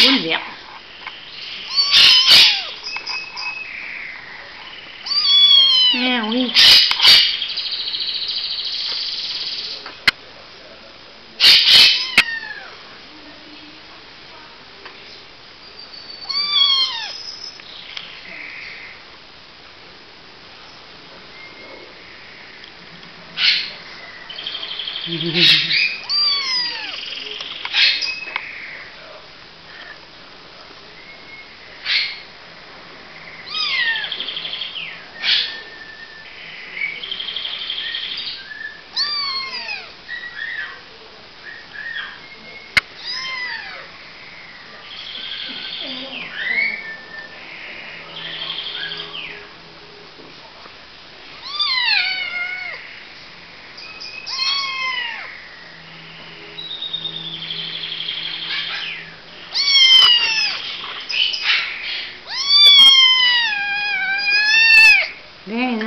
温热。猫呢？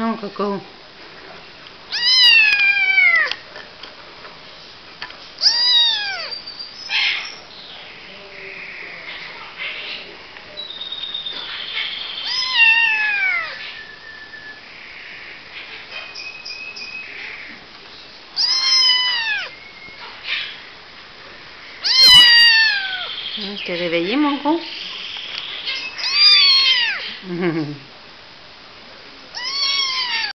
Non, Coco. T'es réveillé, mon con?